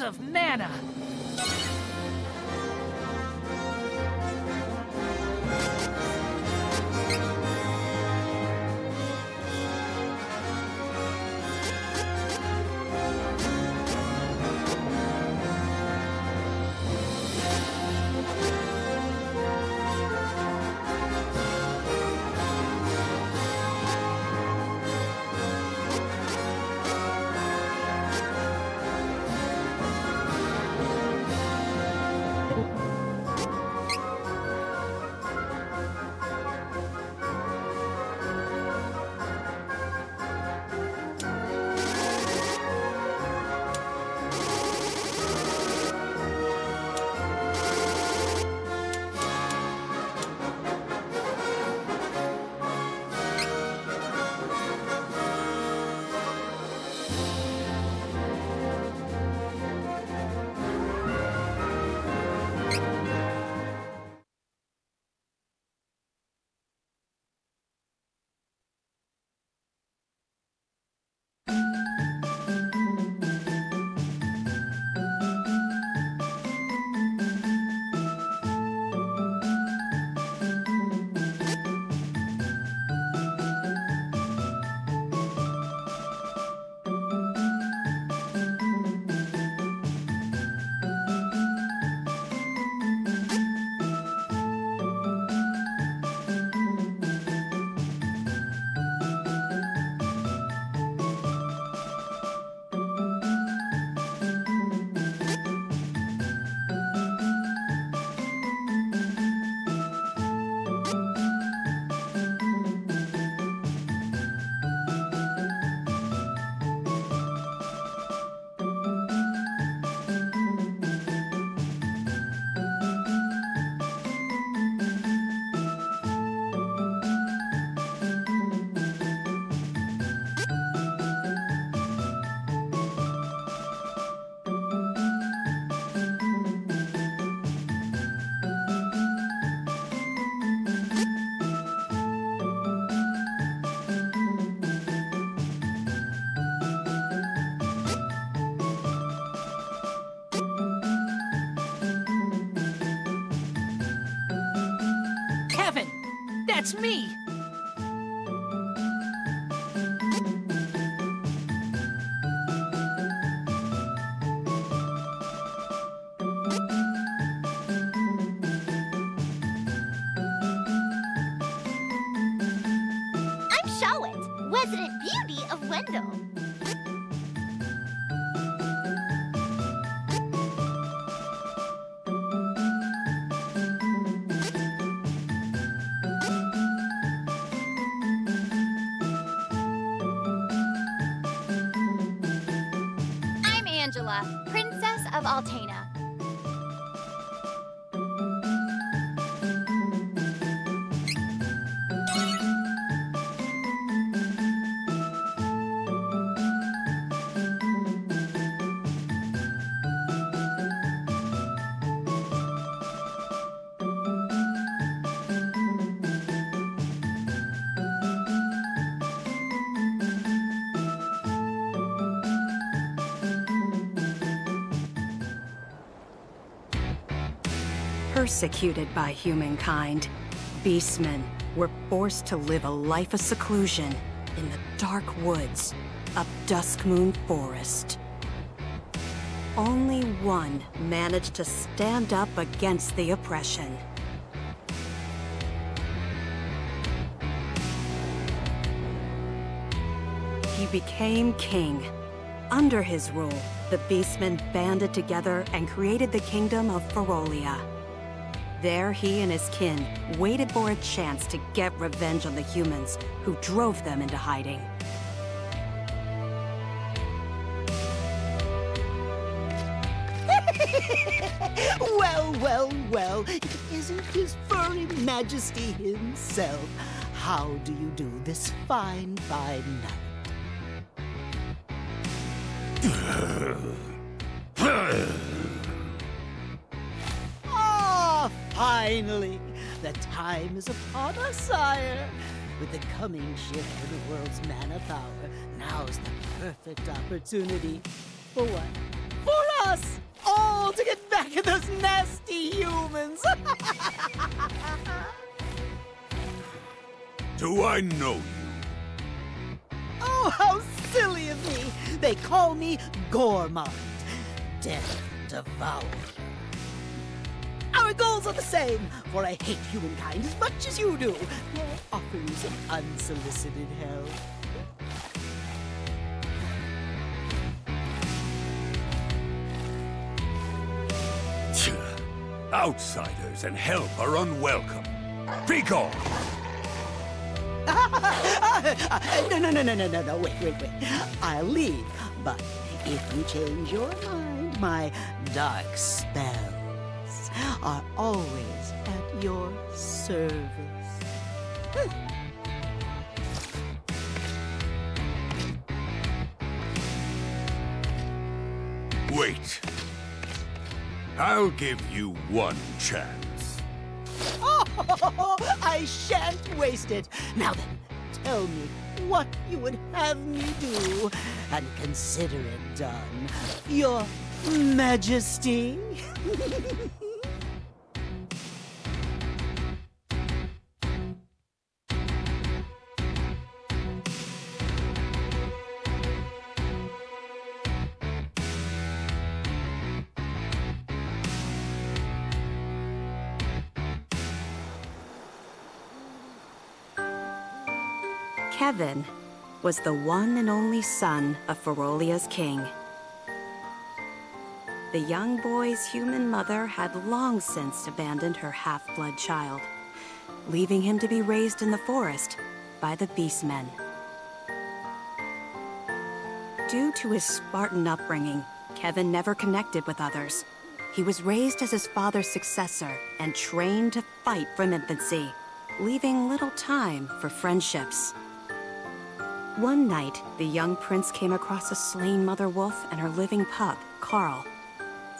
Of Mana. That's me. Persecuted by humankind, beastmen were forced to live a life of seclusion in the dark woods of Duskmoon Forest. Only one managed to stand up against the oppression. He became king. Under his rule, the Beastmen banded together and created the kingdom of Ferolia. There, he and his kin waited for a chance to get revenge on the humans who drove them into hiding. well, well, well, it isn't his furry majesty himself. How do you do this fine, fine night? finally! The time is upon us, sire. With the coming shift to the world's mana power, now's the perfect opportunity. For what? For us all to get back at those nasty humans. Do I know you? oh, how silly of me. They call me Goremand, Death Devourer. Our goals are the same, for I hate humankind as much as you do. Your offers of unsolicited help. Outsiders and help are unwelcome. Be gone! no, no, no, no, no, no, no, wait, wait, wait. I'll leave, but if you change your mind, my dark spells are always at your service. Hmm. Wait. I'll give you one chance. Oh, I shan't waste it. Now then, tell me what you would have me do, and consider it done, Your Majesty. Kevin was the one and only son of Ferolia's king. The young boy's human mother had long since abandoned her half-blood child, leaving him to be raised in the forest by the Beastmen. Due to his Spartan upbringing, Kevin never connected with others. He was raised as his father's successor and trained to fight from infancy, leaving little time for friendships. One night, the young prince came across a slain mother wolf and her living pup, Karl.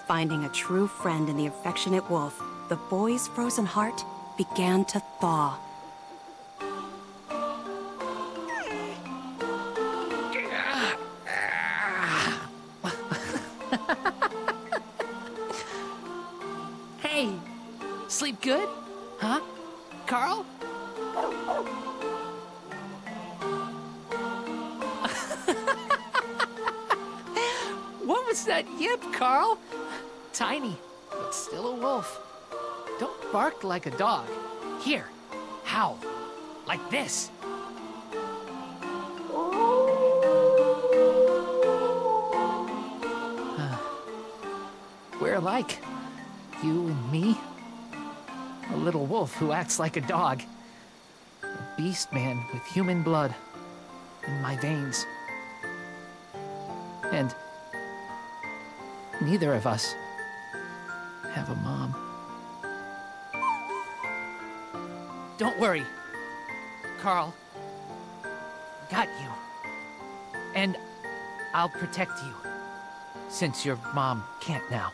Finding a true friend in the affectionate wolf, the boy's frozen heart began to thaw. Hey, sleep good? Huh? Karl? That yip, Karl? Tiny, but still a wolf. Don't bark like a dog. Here, howl. Like this. We're alike. You and me. A little wolf who acts like a dog. A beast man with human blood in my veins. And neither of us have a mom. Don't worry, Karl. Got you. And I'll protect you, since your mom can't now.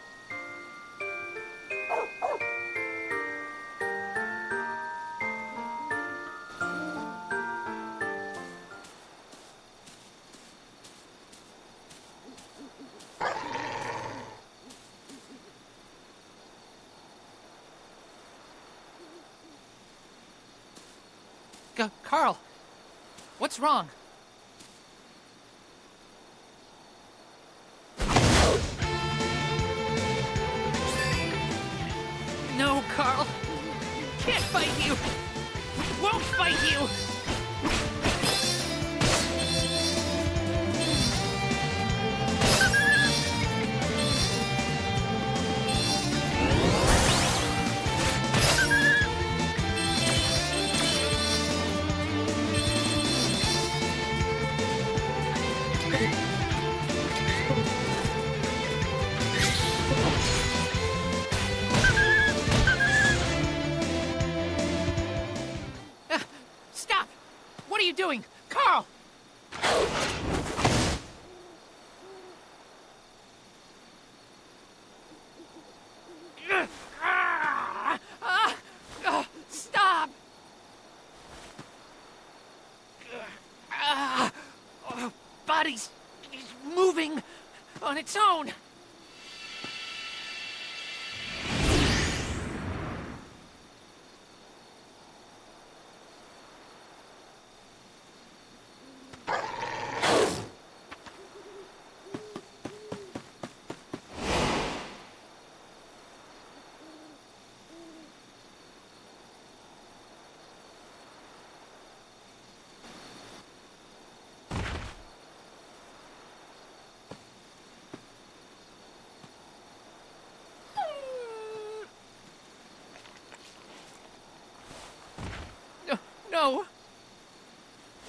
No.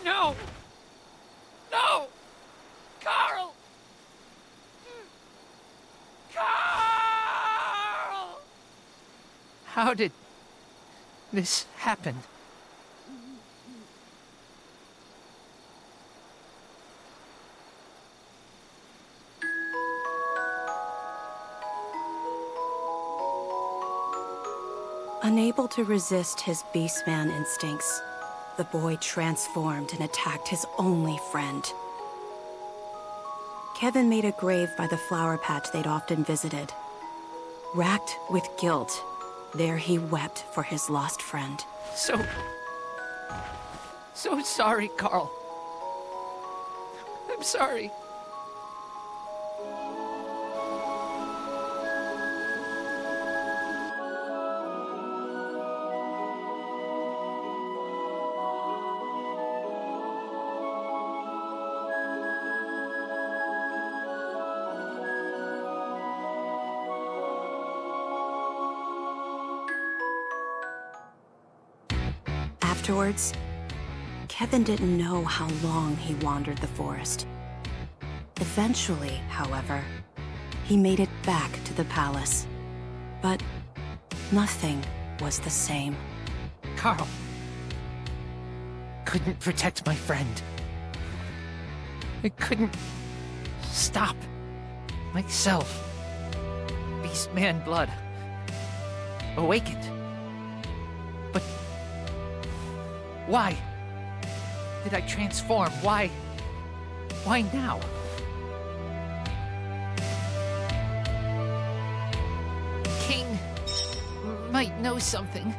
No. No. Karl. Karl. How did this happen? Unable to resist his beastman instincts, the boy transformed and attacked his only friend. Kevin made a grave by the flower patch they'd often visited. Racked with guilt, there he wept for his lost friend. So. So sorry, Karl. I'm sorry. Afterwards, Kevin didn't know how long he wandered the forest. Eventually, however, he made it back to the palace. But nothing was the same. Karl. Couldn't protect my friend. I couldn't stop myself. Beastman blood. Awakened. Why did I transform? Why? Why now? King might know something.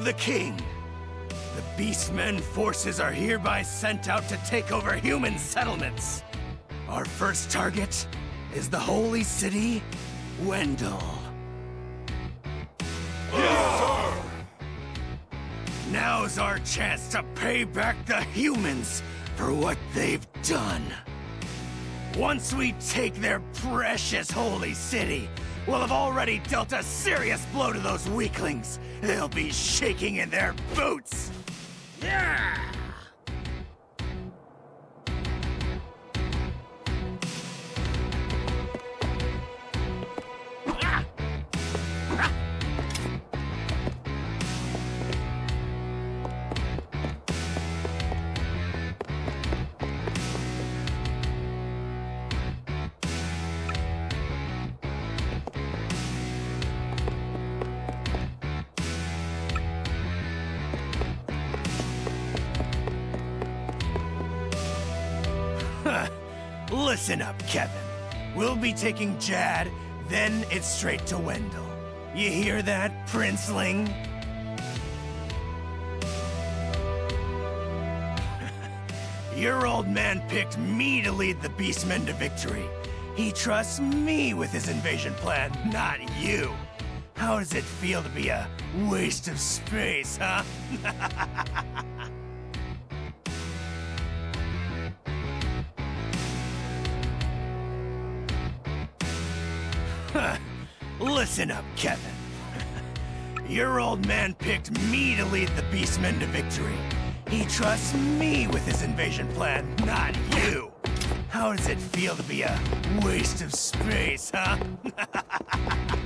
Of the king, the Beastmen forces are hereby sent out to take over human settlements. Our first target is the holy city, Wendel. Now's our chance to pay back the humans for what they've done. Once we take their precious holy city, we'll have already dealt a serious blow to those weaklings. They'll be shaking in their boots. Yeah! Be taking Jad, then it's straight to Wendel. You hear that, Princeling? Your old man picked me to lead the Beastmen to victory. He trusts me with his invasion plan, not you. How does it feel to be a waste of space, huh? Listen up, Kevin. Your old man picked me to lead the Beastmen to victory. He trusts me with his invasion plan, not you. How does it feel to be a waste of space, huh?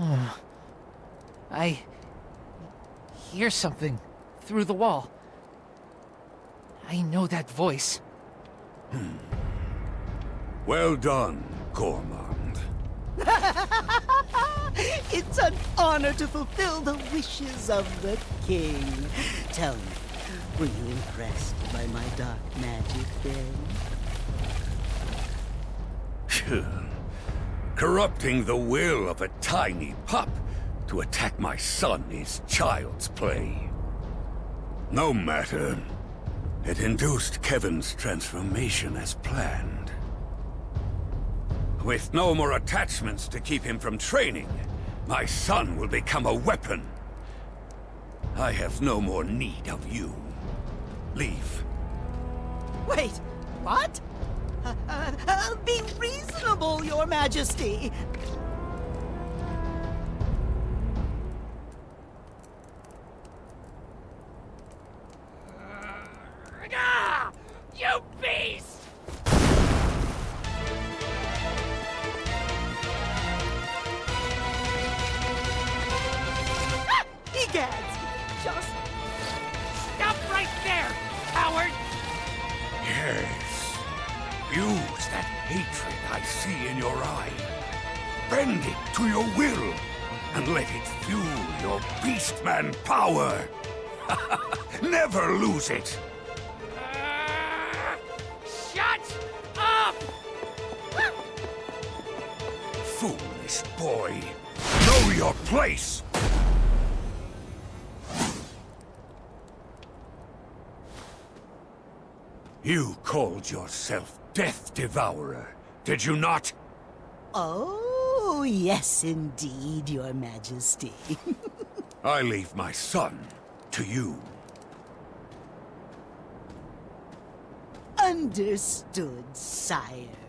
Oh, i hear something through the wall. I know that voice. Hmm. Well done, Goremand. It's an honor to fulfill the wishes of the king. Tell me, were you impressed by my dark magic then? Corrupting the will of a tiny pup to attack my son is child's play. No matter. It induced Kevin's transformation as planned. With no more attachments to keep him from training, my son will become a weapon. I have no more need of you. Leave. Wait, what? Uh, uh, uh, be reasonable, your majesty. Devourer, did you not? Oh, yes, indeed, your majesty. I leave my son to you. Understood, sire.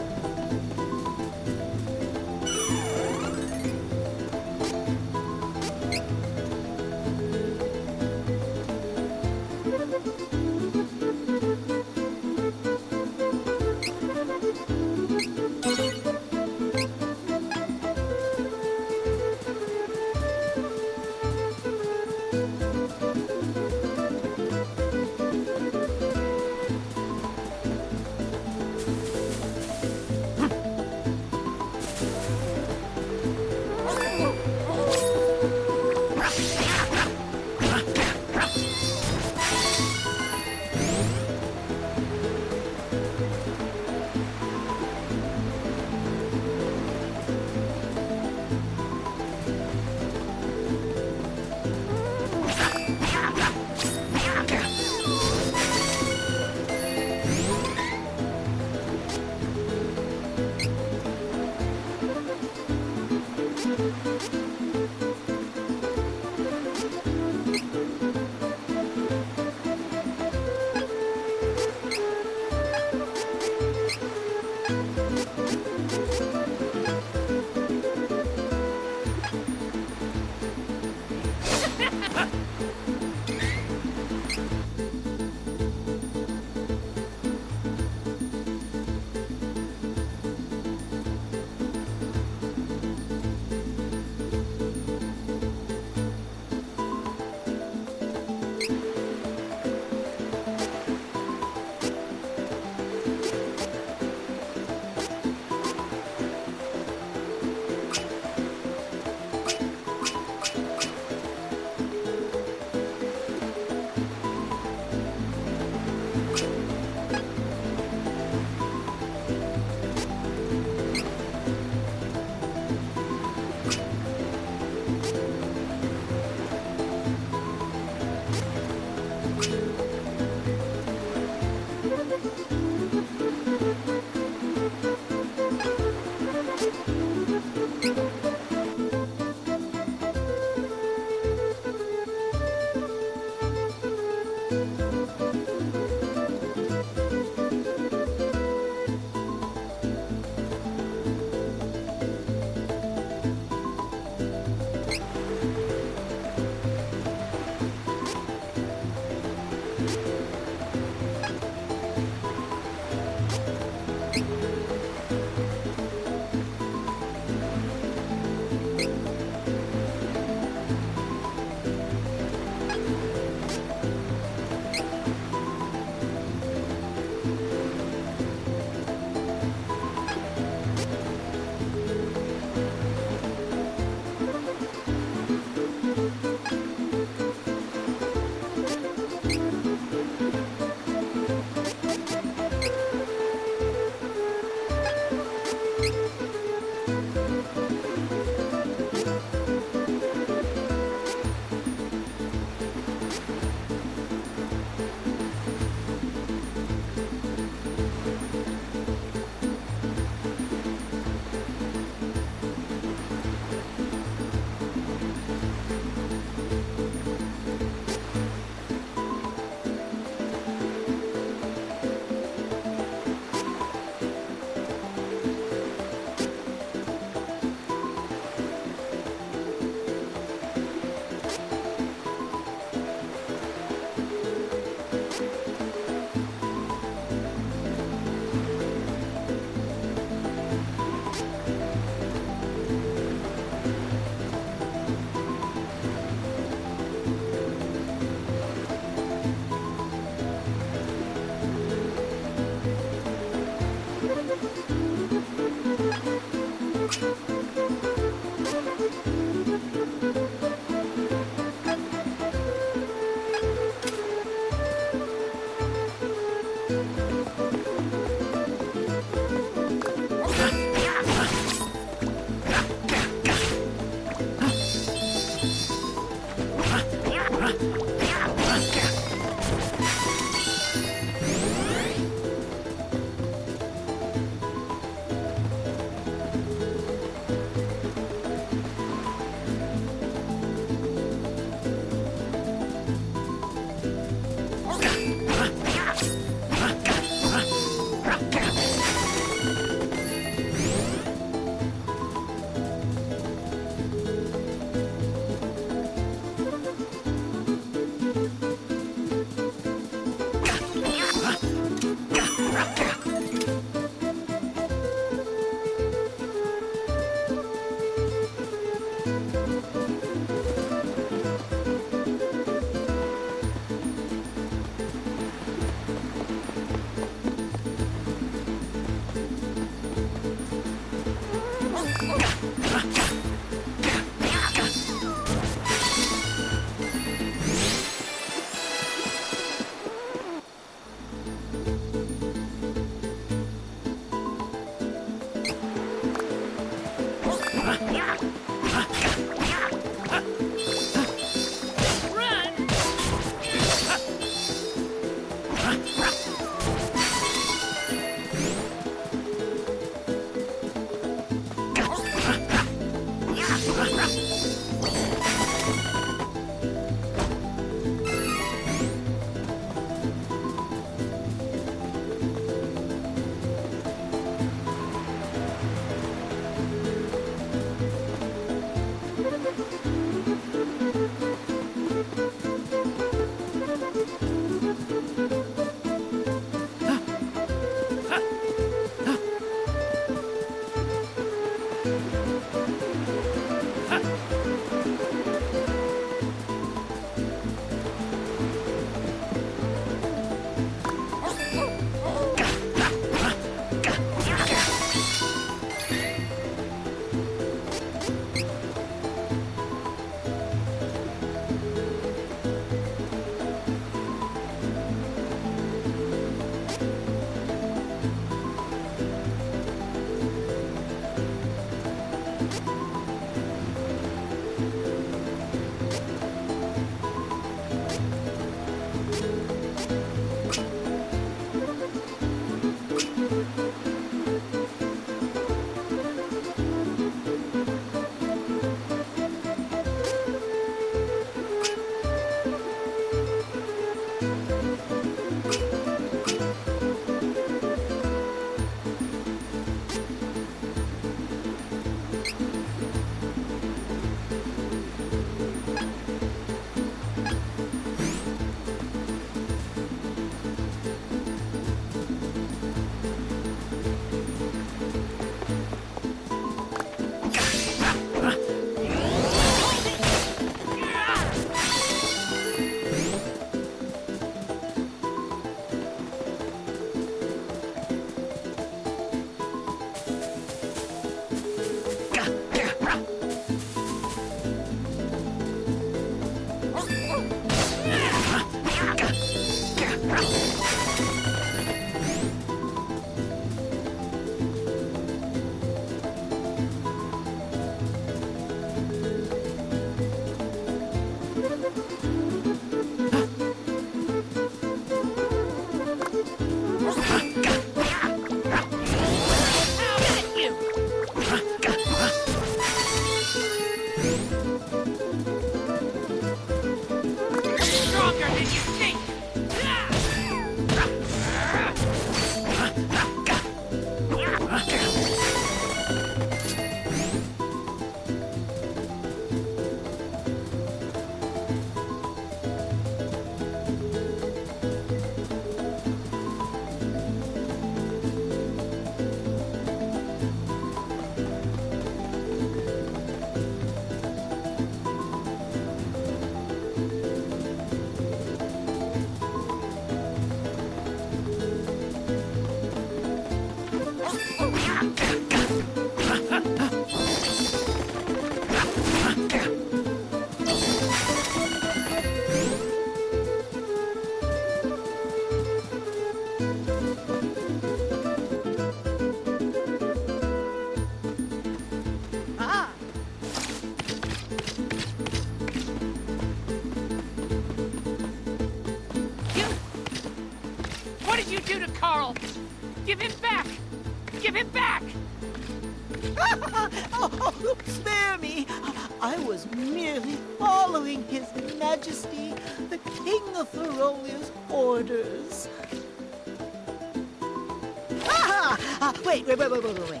Wait, wait, wait.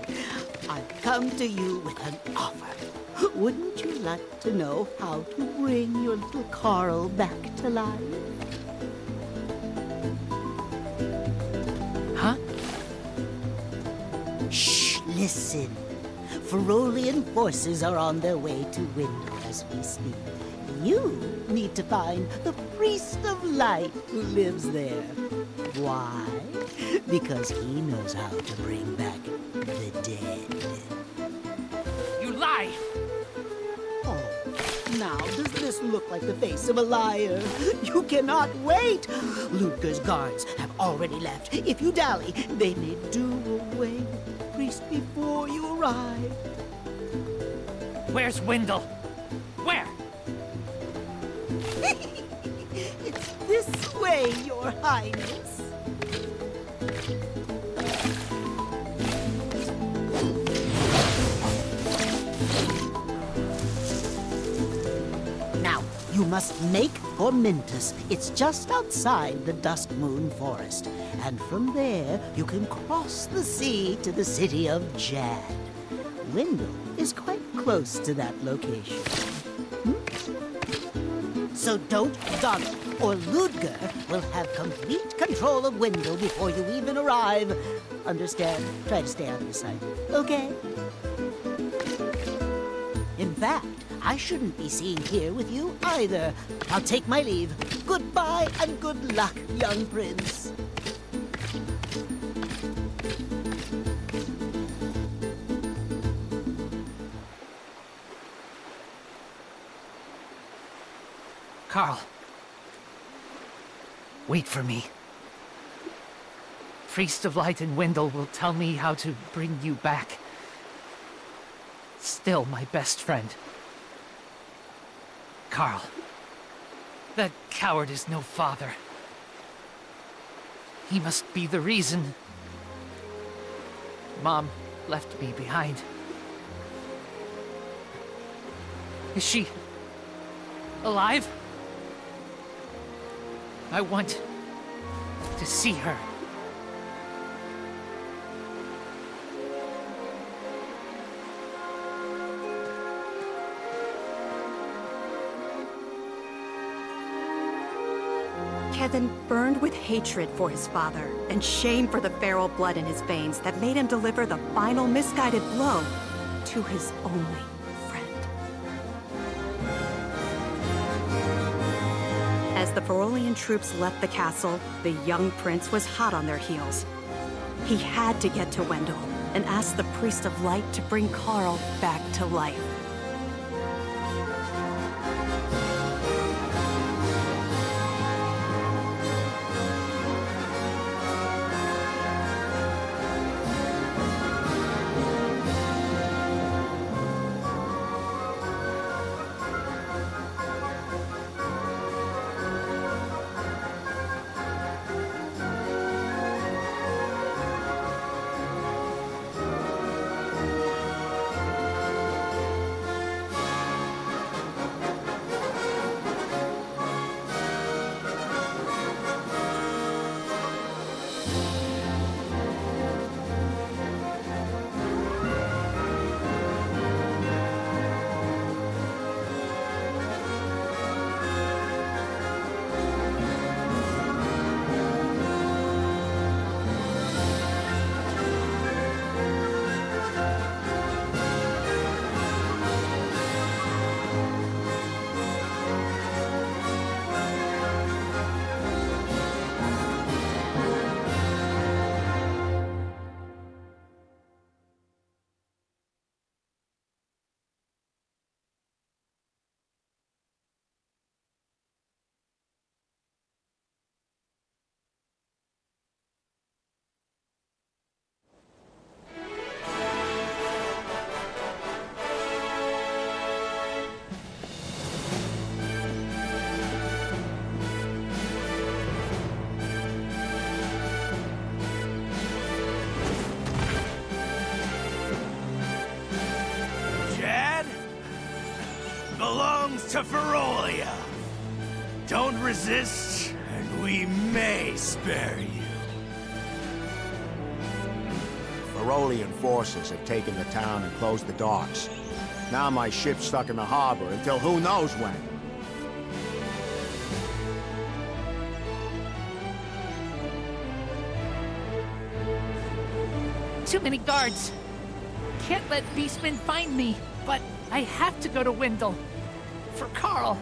I've come to you with an offer. Wouldn't you like to know how to bring your little Karl back to life? Huh? Shh, listen. Ferolian forces are on their way to Wendel as we speak. You need to find the Priest of Light who lives there. Why? Because he knows how to bring back like the face of a liar? You cannot wait! Ludger's guards have already left. If you dally, they may do away with the priest before you arrive. Where's Wendel? Where? it's this way, your highness. Must make for Mintos. It's just outside the Dusk Moon Forest. And from there, you can cross the sea to the city of Jadd. Wendel is quite close to that location. Hmm? So don't dawdle, or Ludger will have complete control of Wendel before you even arrive. Understand? Try to stay out of sight, okay? In fact, I shouldn't be seen here with you either. I'll take my leave. Goodbye and good luck, young prince. Karl. Wait for me. Priest of Light and Wendel will tell me how to bring you back. Still my best friend. Karl. That coward is no father. He must be the reason. Mom left me behind. Is she alive? I want to see her. Kevin burned with hatred for his father and shame for the feral blood in his veins that made him deliver the final misguided blow to his only friend. As the Ferolian troops left the castle, the young prince was hot on their heels. He had to get to Wendel and ask the Priest of Light to bring Karl back to life. Have taken the town and closed the docks. Now my ship's stuck in the harbor until who knows when. Too many guards. Can't let Beastmen find me, but I have to go to Wendel. For Karl.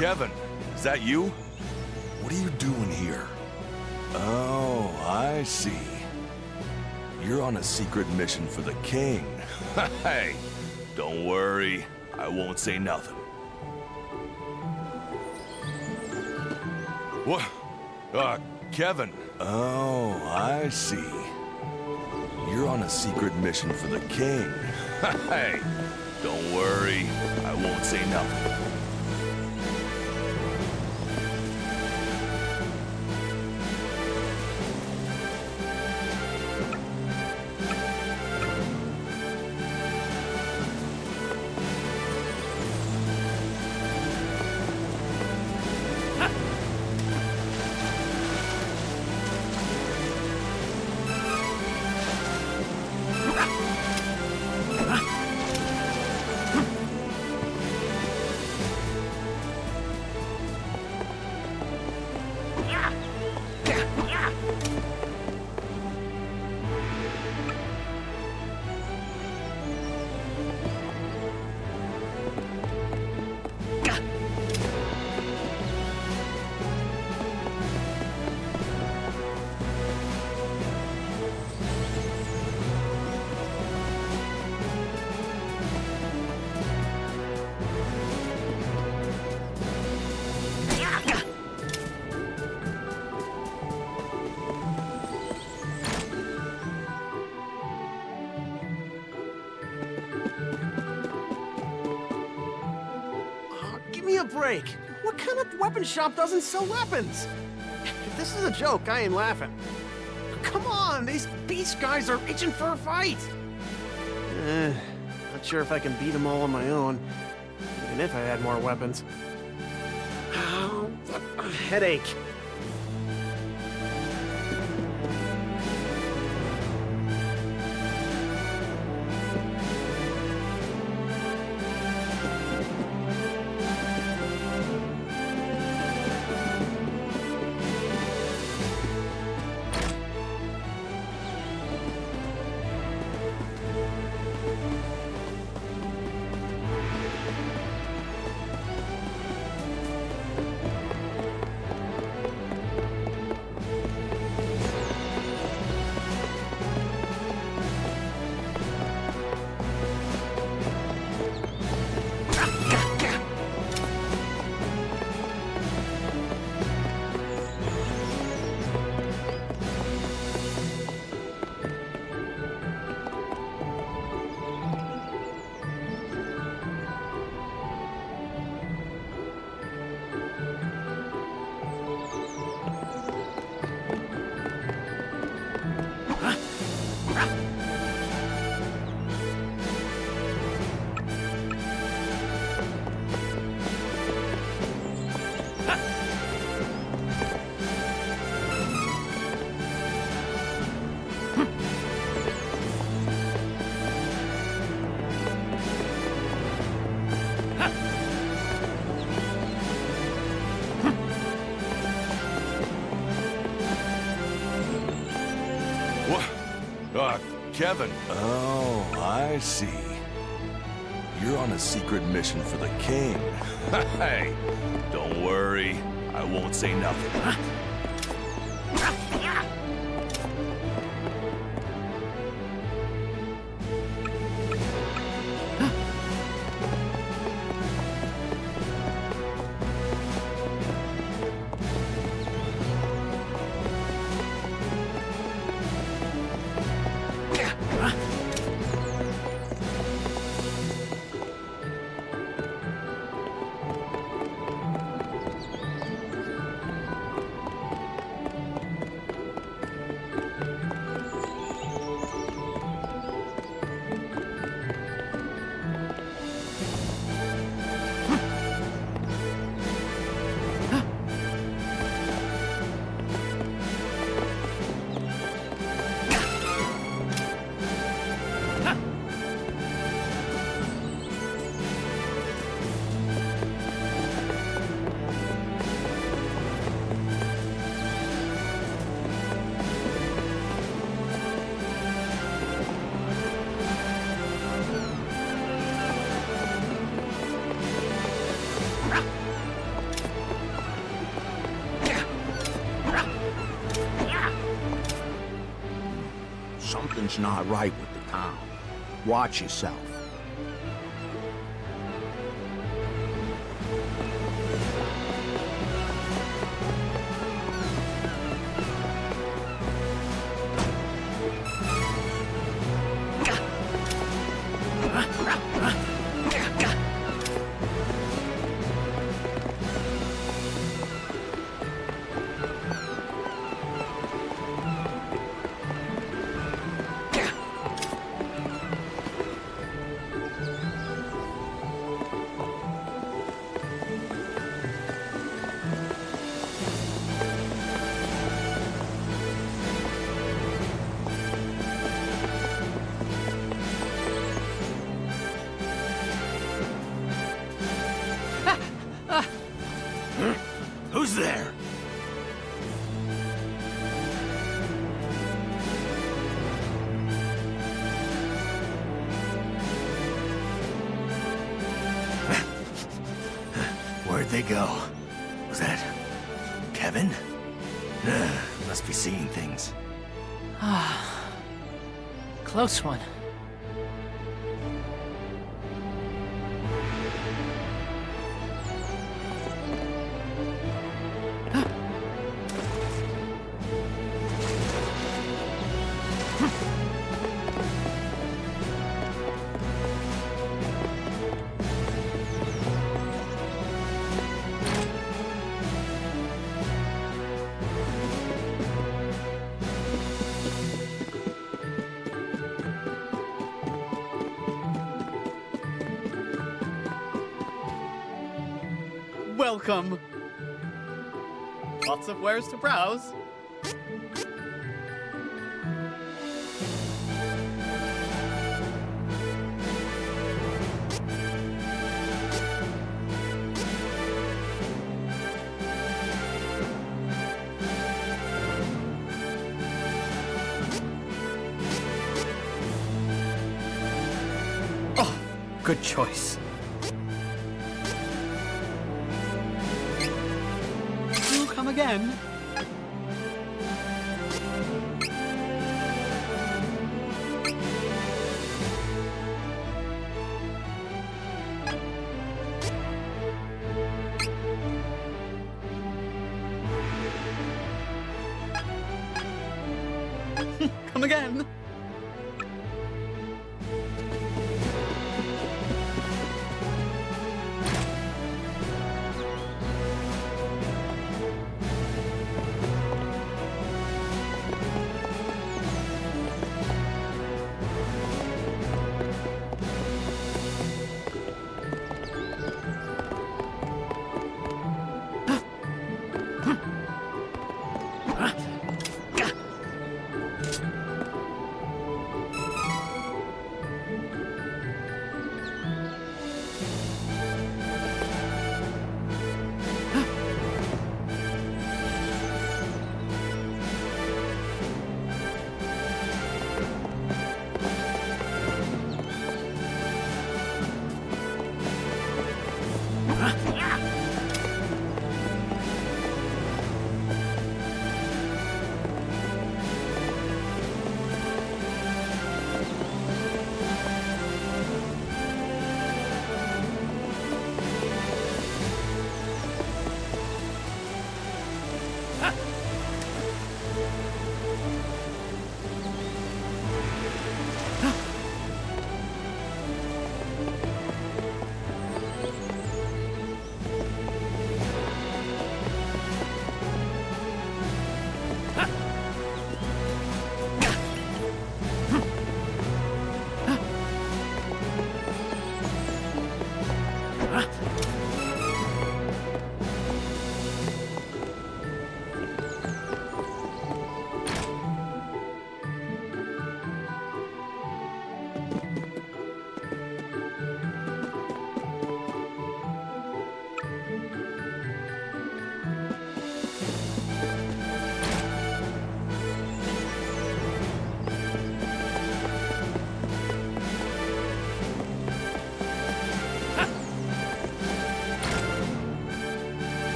Kevin, is that you? What are you doing here? Oh, I see. You're on a secret mission for the king. hey, don't worry. I won't say nothing. What? Uh, Kevin. Oh, I see. You're on a secret mission for the king. hey, don't worry. I won't say nothing. Break. What kind of weapon shop doesn't sell weapons? If this is a joke, I ain't laughing. Come on, these beast guys are itching for a fight. Eh, not sure if I can beat them all on my own, even if I had more weapons. Oh, headache. Kevin. Oh, I see. You're on a secret mission for the king. hey, don't worry. I won't say nothing. Not right with the town. Watch yourself. Who's Close one. Welcome. Lots of wares to browse. Oh, good choice. Again. come again.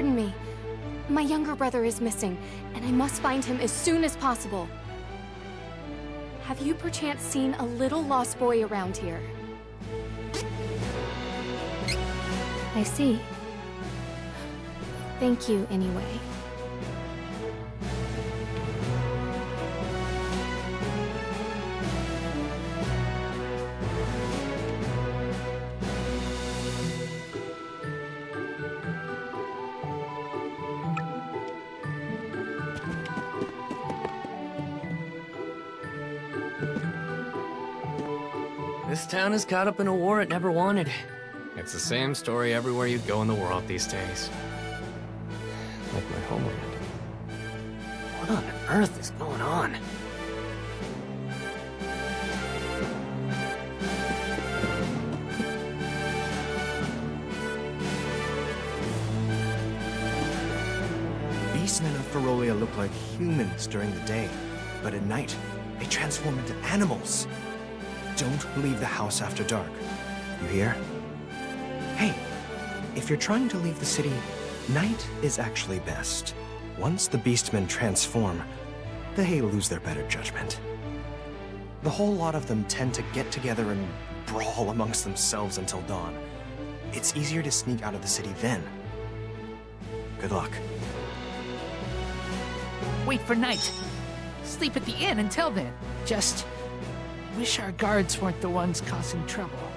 Pardon me. My younger brother is missing, and I must find him as soon as possible. Have you perchance seen a little lost boy around here? I see. Thank you, anyway. This town is caught up in a war it never wanted. It's the same story everywhere you go in the world these days. Like my homeland. What on earth is going on? Beastmen of Ferolia look like humans during the day, but at night, they transform into animals. Don't leave the house after dark. You hear? Hey, if you're trying to leave the city, night is actually best. Once the beastmen transform, they lose their better judgment. The whole lot of them tend to get together and brawl amongst themselves until dawn. It's easier to sneak out of the city then. Good luck. Wait for night. sleep at the inn until then. Just wish our guards weren't the ones causing trouble.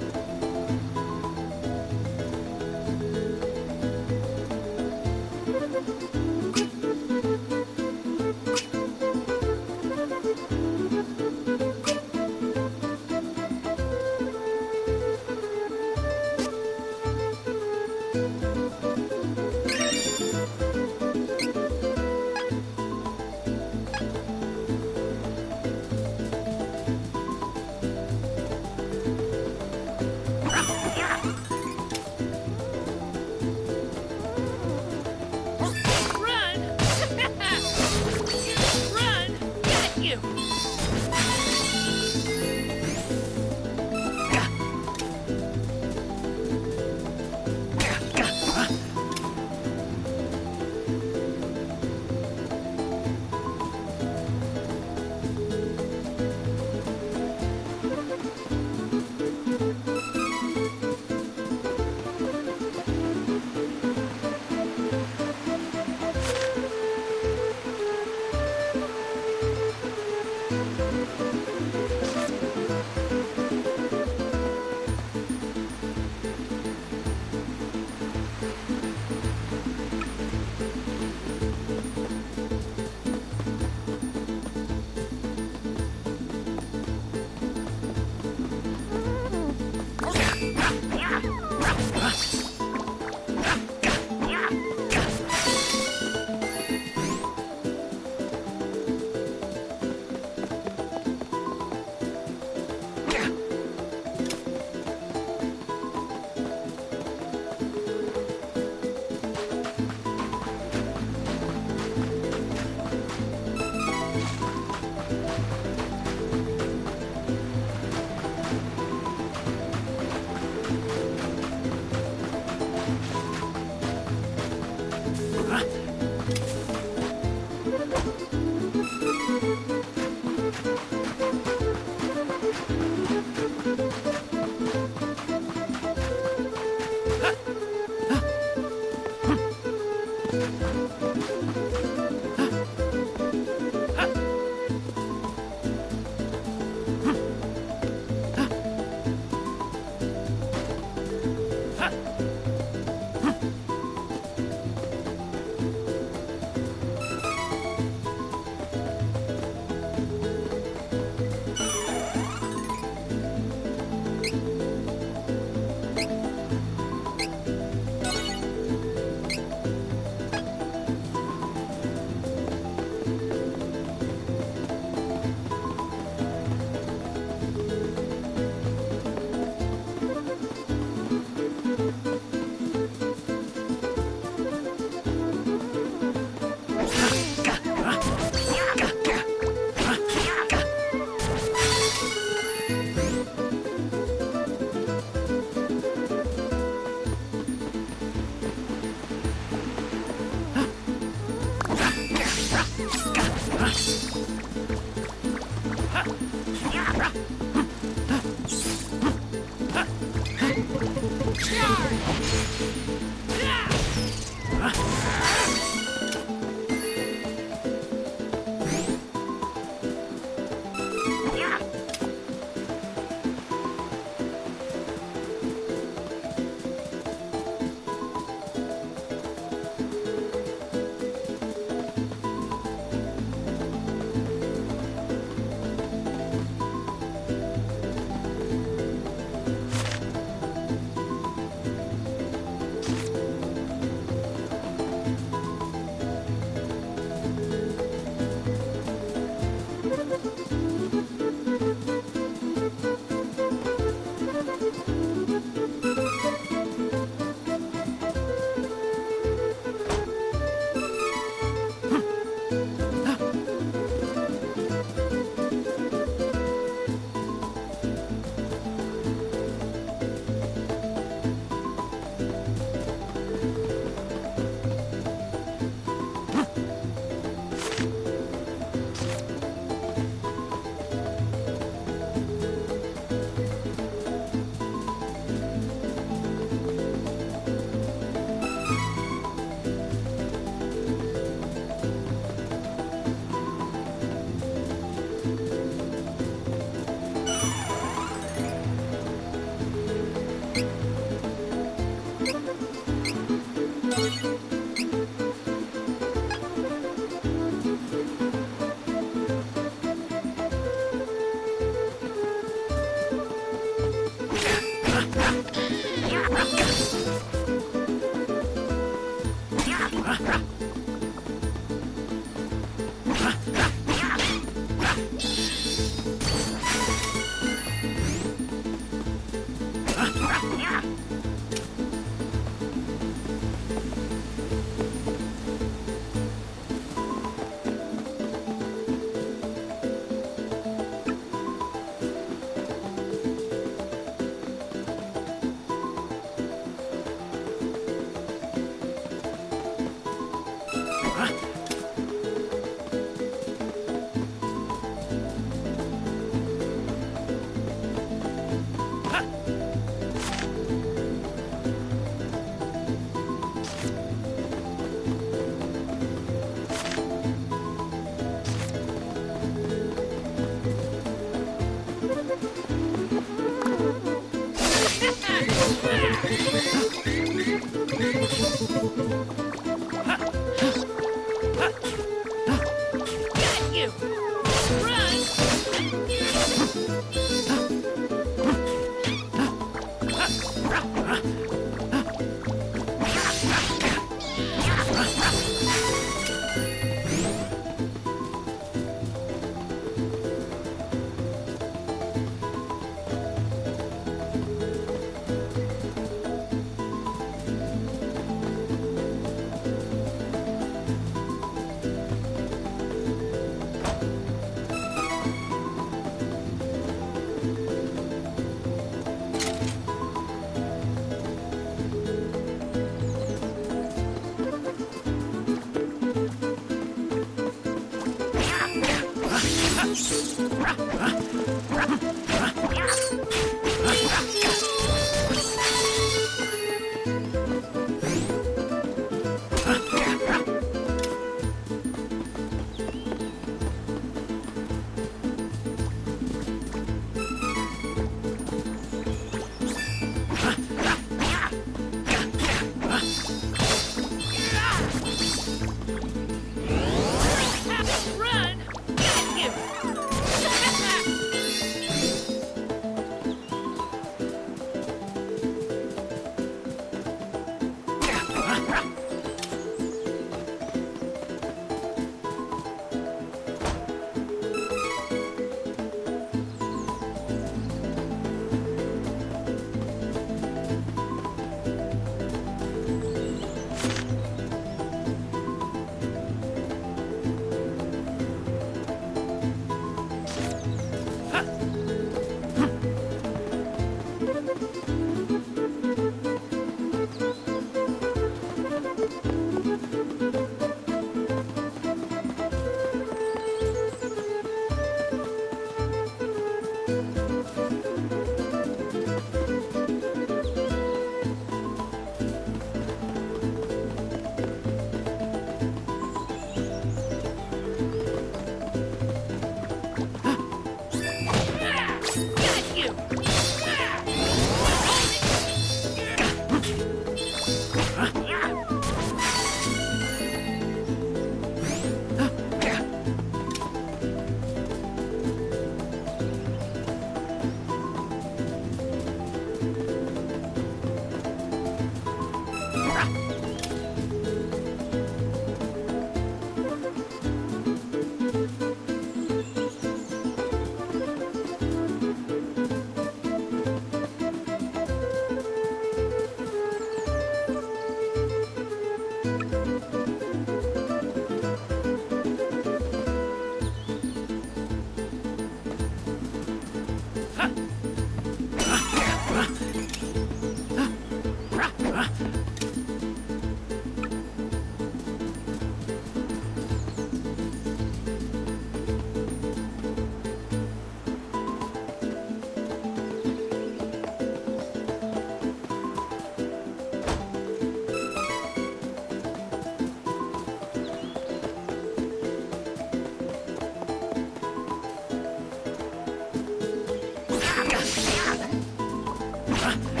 Ah!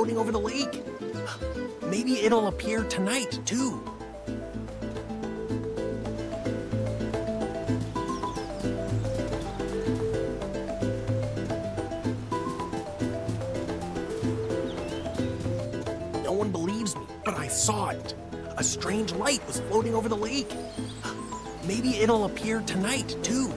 Floating over the lake. Maybe it'll appear tonight, too. No one believes me, but I saw it. A strange light was floating over the lake. Maybe it'll appear tonight, too.